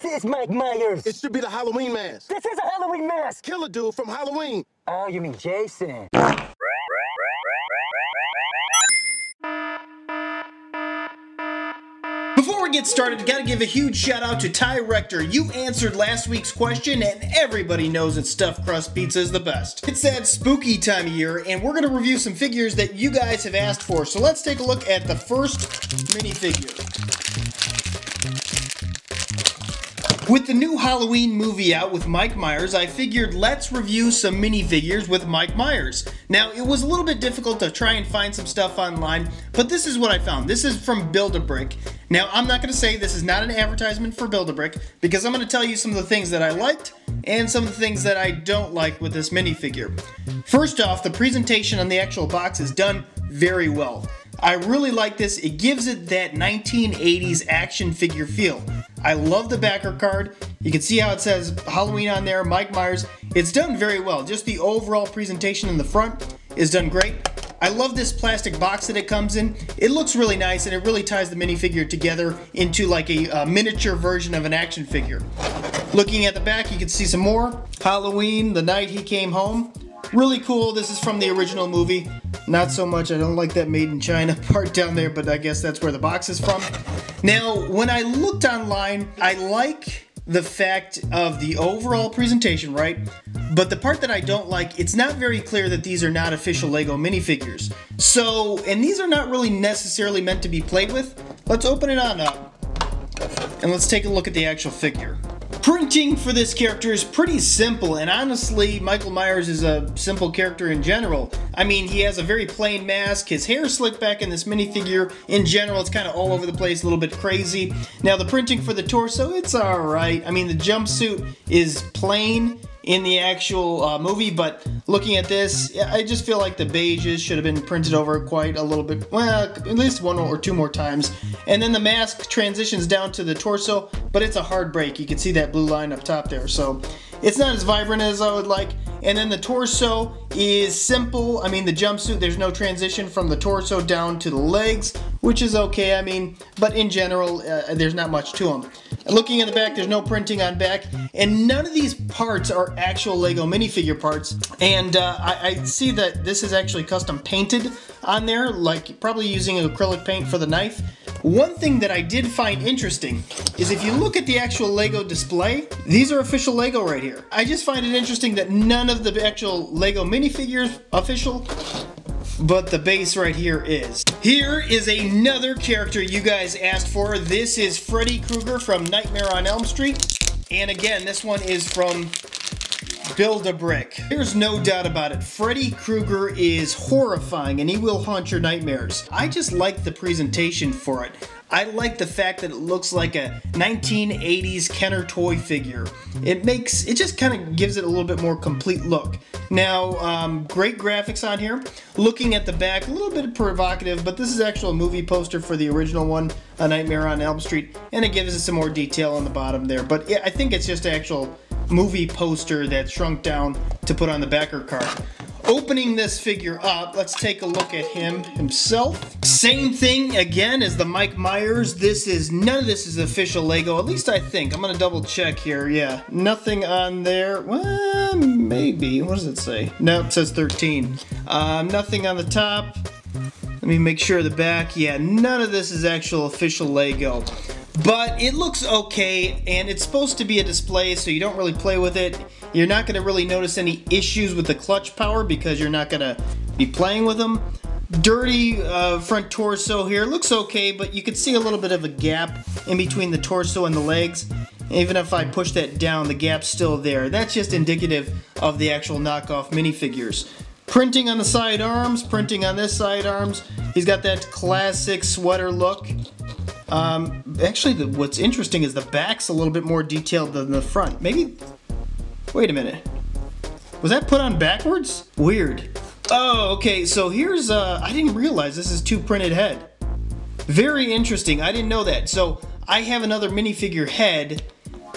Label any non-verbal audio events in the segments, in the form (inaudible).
This is Mike Myers. It should be the Halloween mask. This is a Halloween mask. Killer dude from Halloween. Oh, you mean Jason? Before we get started, gotta give a huge shout out to Ty Rector. You answered last week's question, and everybody knows that stuffed crust pizza is the best. It's that spooky time of year, and we're gonna review some figures that you guys have asked for. So let's take a look at the first minifigure. With the new Halloween movie out with Mike Myers, I figured let's review some minifigures with Mike Myers. Now, it was a little bit difficult to try and find some stuff online, but this is what I found. This is from Build-A-Brick. Now, I'm not going to say this is not an advertisement for Build-A-Brick, because I'm going to tell you some of the things that I liked and some of the things that I don't like with this minifigure. First off, the presentation on the actual box is done very well. I really like this. It gives it that 1980s action figure feel. I love the backer card. You can see how it says Halloween on there, Mike Myers. It's done very well. Just the overall presentation in the front is done great. I love this plastic box that it comes in. It looks really nice and it really ties the minifigure together into like a, a miniature version of an action figure. Looking at the back, you can see some more. Halloween, the night he came home. Really cool. This is from the original movie. Not so much. I don't like that made in China (laughs) part down there, but I guess that's where the box is from. Now, when I looked online, I like the fact of the overall presentation, right? But the part that I don't like, it's not very clear that these are not official LEGO minifigures. So, and these are not really necessarily meant to be played with. Let's open it on up and let's take a look at the actual figure. Printing for this character is pretty simple, and honestly, Michael Myers is a simple character in general. I mean, he has a very plain mask, his hair slicked back in this minifigure. In general, it's kind of all over the place, a little bit crazy. Now, the printing for the torso, it's alright. I mean, the jumpsuit is plain in the actual uh, movie, but looking at this, I just feel like the beiges should have been printed over quite a little bit, well, at least one or two more times. And then the mask transitions down to the torso, but it's a hard break. You can see that blue line up top there, so it's not as vibrant as I would like. And then the torso is simple. I mean, the jumpsuit, there's no transition from the torso down to the legs, which is okay, I mean, but in general, uh, there's not much to them. Looking at the back, there's no printing on back, and none of these parts are actual LEGO minifigure parts. And uh, I, I, see that this is actually custom painted on there, like probably using acrylic paint for the knife. One thing that I did find interesting is if you look at the actual LEGO display, these are official LEGO right here. I just find it interesting that none of the actual LEGO minifigures official, but the base right here is. Here is another character you guys asked for. This is Freddy Krueger from Nightmare on Elm Street. And again, this one is from Build-A-Brick. There's no doubt about it. Freddy Krueger is horrifying and he will haunt your nightmares. I just like the presentation for it. I like the fact that it looks like a 1980s Kenner toy figure. It makes, it just kind of gives it a little bit more complete look. Now, um, great graphics on here. Looking at the back, a little bit provocative, but this is actual movie poster for the original one, A Nightmare on Elm Street, and it gives us some more detail on the bottom there. But I think it's just actual movie poster that shrunk down to put on the backer card. Opening this figure up, let's take a look at him himself. Same thing again as the Mike Myers. This is, none of this is official Lego, at least I think. I'm gonna double check here, yeah. Nothing on there, well, maybe, what does it say? No, it says 13. Um, nothing on the top. Let me make sure the back, yeah, none of this is actual official Lego. But it looks okay, and it's supposed to be a display, so you don't really play with it. You're not going to really notice any issues with the clutch power because you're not going to be playing with them. Dirty uh, front torso here. Looks okay, but you can see a little bit of a gap in between the torso and the legs. Even if I push that down, the gap's still there. That's just indicative of the actual knockoff minifigures. Printing on the side arms, printing on this side arms. He's got that classic sweater look. Um, actually, the, what's interesting is the back's a little bit more detailed than the front. Maybe, wait a minute. Was that put on backwards? Weird. Oh, okay, so here's, uh, I didn't realize this is two printed head. Very interesting, I didn't know that. So I have another minifigure head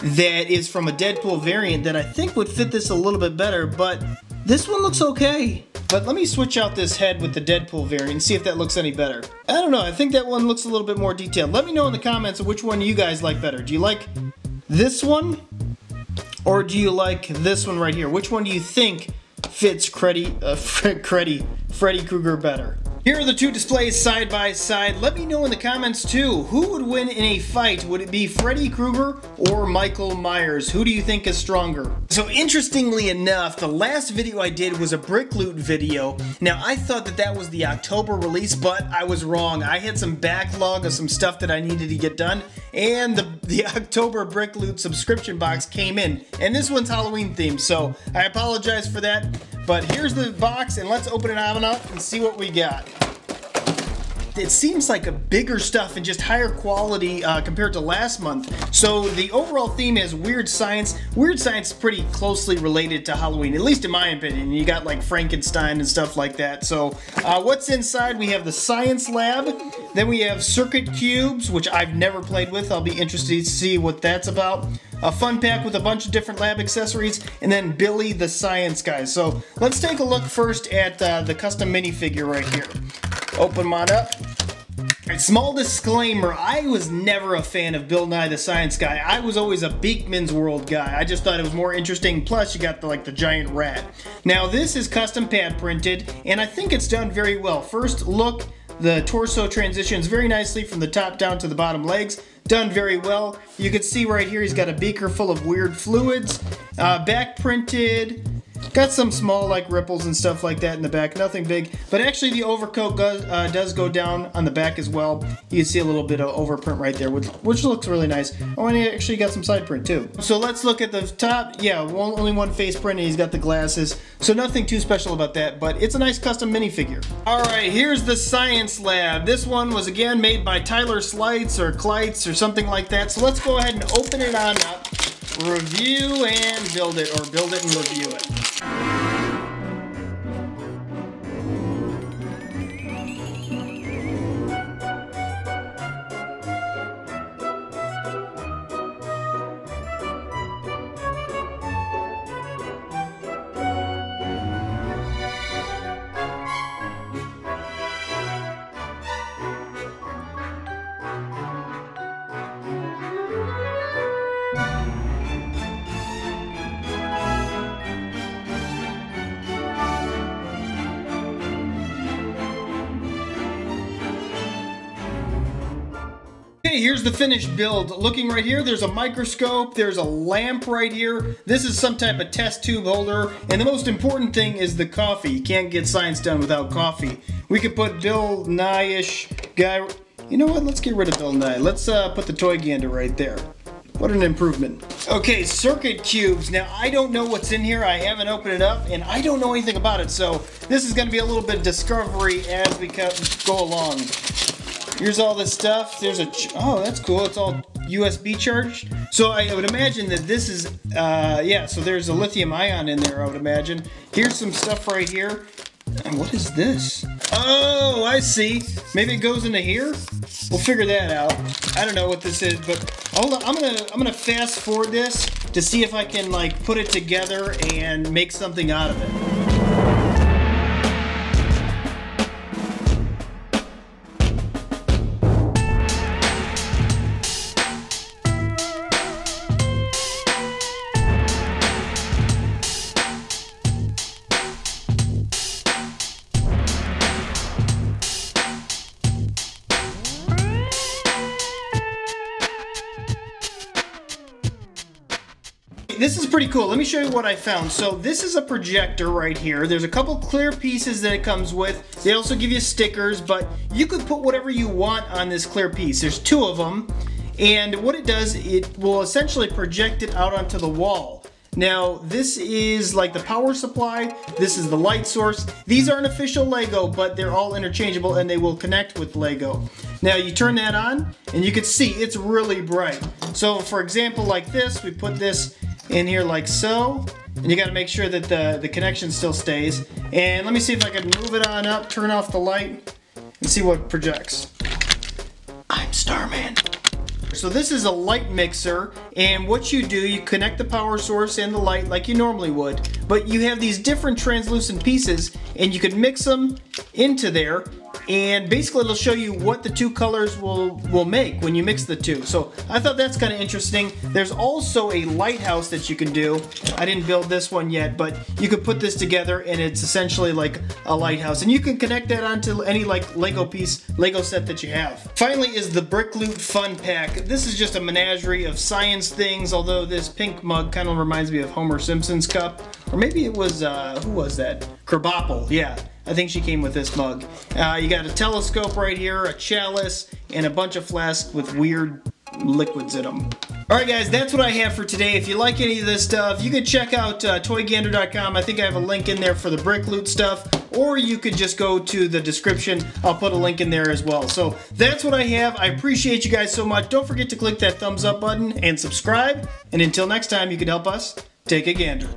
that is from a Deadpool variant that I think would fit this a little bit better, but this one looks okay. But let me switch out this head with the Deadpool variant and see if that looks any better. I don't know, I think that one looks a little bit more detailed. Let me know in the comments which one you guys like better. Do you like this one or do you like this one right here? Which one do you think fits Freddy, uh, (laughs) Freddy, Freddy Krueger better? Here are the two displays side by side. Let me know in the comments too, who would win in a fight? Would it be Freddy Krueger or Michael Myers? Who do you think is stronger? So interestingly enough, the last video I did was a brick loot video. Now I thought that that was the October release, but I was wrong. I had some backlog of some stuff that I needed to get done, and the, the (laughs) October brick loot subscription box came in. And this one's Halloween themed, so I apologize for that. But here's the box, and let's open it up and see what we got it seems like a bigger stuff and just higher quality uh, compared to last month. So the overall theme is weird science. Weird science is pretty closely related to Halloween, at least in my opinion. You got like Frankenstein and stuff like that. So uh, what's inside? We have the science lab. Then we have circuit cubes, which I've never played with. I'll be interested to see what that's about. A fun pack with a bunch of different lab accessories, and then Bill Nye the Science Guy. So let's take a look first at uh, the custom minifigure right here. Open mine up. Small disclaimer, I was never a fan of Bill Nye the Science Guy. I was always a Beakman's World guy. I just thought it was more interesting. Plus, you got the like the giant rat. Now, this is custom pad printed, and I think it's done very well. First look, the torso transitions very nicely from the top down to the bottom legs. Done very well. You can see right here he's got a beaker full of weird fluids. Uh, back printed, Got some small like ripples and stuff like that in the back, nothing big. But actually the overcoat does, uh, does go down on the back as well. You can see a little bit of overprint right there, which, which looks really nice. Oh, and he actually got some side print too. So let's look at the top. Yeah, only one face print and he's got the glasses. So nothing too special about that, but it's a nice custom minifigure. All right, here's the science lab. This one was again made by Tyler Slights or Kleitz or something like that. So let's go ahead and open it on up review and build it, or build it and review it. Here's the finished build. Looking right here, there's a microscope, there's a lamp right here. This is some type of test tube holder, and the most important thing is the coffee. You can't get science done without coffee. We could put Bill Nye-ish guy... You know what, let's get rid of Bill Nye. Let's uh, put the toy gander right there. What an improvement. Okay, circuit cubes. Now, I don't know what's in here. I haven't opened it up, and I don't know anything about it, so this is to be a little bit of discovery as we go along. Here's all this stuff. There's a, oh, that's cool. It's all USB charged. So I would imagine that this is, uh, yeah, so there's a lithium ion in there, I would imagine. Here's some stuff right here. And what is this? Oh, I see. Maybe it goes into here? We'll figure that out. I don't know what this is, but hold on. I'm gonna I'm gonna fast forward this to see if I can like put it together and make something out of it. Pretty cool. Let me show you what I found. So this is a projector right here. There's a couple clear pieces that it comes with. They also give you stickers, but you could put whatever you want on this clear piece. There's two of them. And what it does, it will essentially project it out onto the wall. Now, this is like the power supply, this is the light source. These aren't official Lego, but they're all interchangeable and they will connect with Lego. Now, you turn that on, and you can see it's really bright. So, for example, like this, we put this in here like so. And you gotta make sure that the, the connection still stays. And let me see if I can move it on up, turn off the light, and see what projects. I'm Starman. So this is a light mixer, and what you do, you connect the power source and the light like you normally would, but you have these different translucent pieces, and you can mix them into there, and basically it'll show you what the two colors will will make when you mix the two. So I thought that's kind of interesting. There's also a lighthouse that you can do. I didn't build this one yet, but you could put this together and it's essentially like a lighthouse. And you can connect that onto any like Lego piece, Lego set that you have. Finally is the Brick Loot Fun Pack. This is just a menagerie of science things, although this pink mug kind of reminds me of Homer Simpson's cup. Or maybe it was, uh, who was that? Krabappel, yeah. I think she came with this mug. Uh, you got a telescope right here, a chalice, and a bunch of flasks with weird liquids in them. Alright guys, that's what I have for today. If you like any of this stuff, you can check out uh, toygander.com. I think I have a link in there for the brick loot stuff. Or you could just go to the description. I'll put a link in there as well. So that's what I have. I appreciate you guys so much. Don't forget to click that thumbs up button and subscribe. And until next time, you can help us take a gander.